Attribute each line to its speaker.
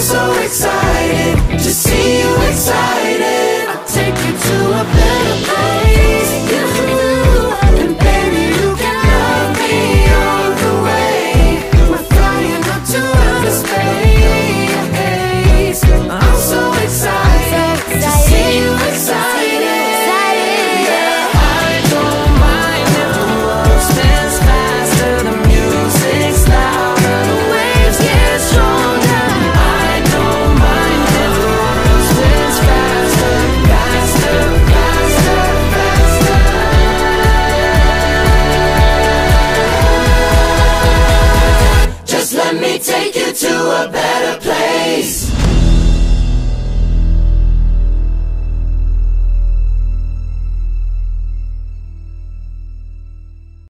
Speaker 1: so excited the best.